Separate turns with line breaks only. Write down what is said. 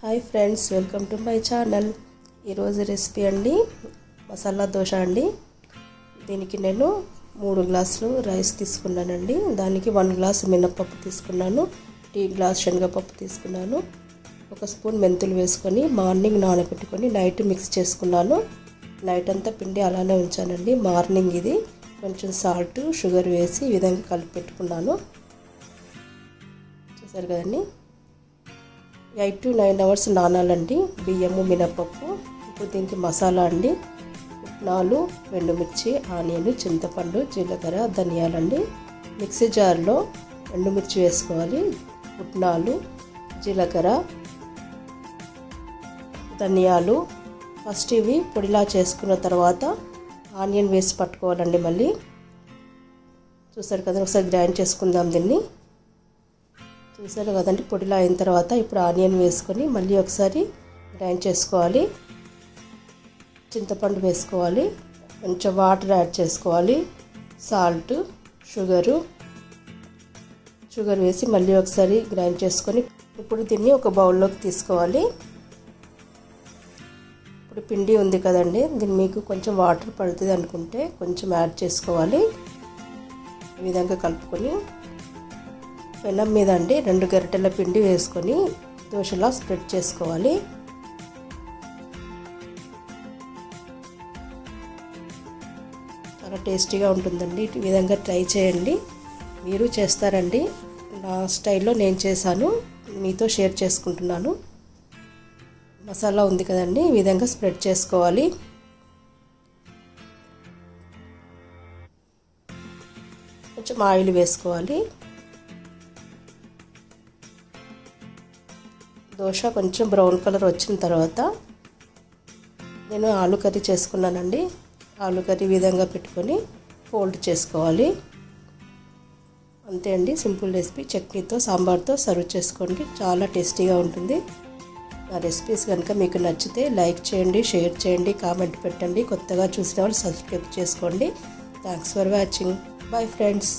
Hi friends welcome to my channel. ఈరోజు recipe అండి మసాలా దోశ అండి. దీనికి నేను మూడు గ్లాసులు రైస్ తీసుకున్నానండి. దానికి వన్ గ్లాస్ మినప్పప్పు తీసుకున్నాను టీ గ్లాస్ శనగపప్పు తీసుకున్నాను ఒక స్పూన్ మెంతులు వేసుకొని మార్నింగ్ నానబెట్టుకొని నైట్ మిక్స్ చేసుకున్నాను. నైట్ అంతా పిండి అలానే ఉంచానండి మార్నింగ్ ఇది. కొంచెం సాల్ట్ షుగర్ వేసి ఈ విధంగా కలిపి పెట్టుకున్నాను. చూసారు కదండి? ఎయిట్ టు నైన్ అవర్స్ నానాలండి. బియ్యము మినపప్పు ఇప్పుడు దీనికి మసాలా అండి. ఉప్నాలు ఎండుమిర్చి ఆనియన్ చింతపండు జీలకర్ర ధనియాలండి. మిక్సీ జార్లో ఎండుమిర్చి వేసుకోవాలి. ఉప్నాలు జీలకర్ర ధనియాలు. ఫస్ట్ ఇవి పొడిలా చేసుకున్న తర్వాత ఆనియన్ వేసి పట్టుకోవాలండి మళ్ళీ. చూసారు కదా ఒకసారి గ్రైండ్ చేసుకుందాం దీన్ని. చూసారు కదండి పొడిలో అయిన తర్వాత ఇప్పుడు ఆనియన్ వేసుకొని మళ్ళీ ఒకసారి గ్రైండ్ చేసుకోవాలి. చింతపండు వేసుకోవాలి కొంచెం వాటర్ యాడ్ చేసుకోవాలి సాల్ట్ షుగరు షుగర్ వేసి మళ్ళీ ఒకసారి గ్రైండ్ చేసుకొని ఇప్పుడు దీన్ని ఒక బౌల్లోకి తీసుకోవాలి. ఇప్పుడు పిండి ఉంది కదండి దీన్ని మీకు కొంచెం వాటర్ పడుతుంది అనుకుంటే కొంచెం యాడ్ చేసుకోవాలి. ఈ విధంగా కలుపుకొని పెనం మీద అండి రెండు గరిటెల పిండి వేసుకొని దోశలా స్ప్రెడ్ చేసుకోవాలి. చాలా టేస్టీగా ఉంటుందండి. ఈ విధంగా ట్రై చేయండి. మీరు చేస్తారండి. నా స్టైల్లో నేను చేశాను. మీతో షేర్ చేసుకుంటున్నాను. మసాలా ఉంది కదండి ఈ విధంగా స్ప్రెడ్ చేసుకోవాలి. కొంచెం ఆయిల్ వేసుకోవాలి. దోశ కొంచెం బ్రౌన్ కలర్ వచ్చిన తర్వాత నేను ఆలు కర్రీ చేసుకున్నానండి. ఆలు కర్రీ విధంగా పెట్టుకొని ఫోల్డ్ చేసుకోవాలి. అంతే అండి సింపుల్ రెసిపీ. చట్నీతో సాంబార్తో సర్వ్ చేసుకోండి. చాలా టేస్టీగా ఉంటుంది. నా రెసిపీస్ కనుక మీకు నచ్చితే లైక్ చేయండి షేర్ చేయండి కామెంట్ పెట్టండి. కొత్తగా చూసిన వాళ్ళు సబ్స్క్రైబ్ చేసుకోండి. Thanks for watching. Bye friends.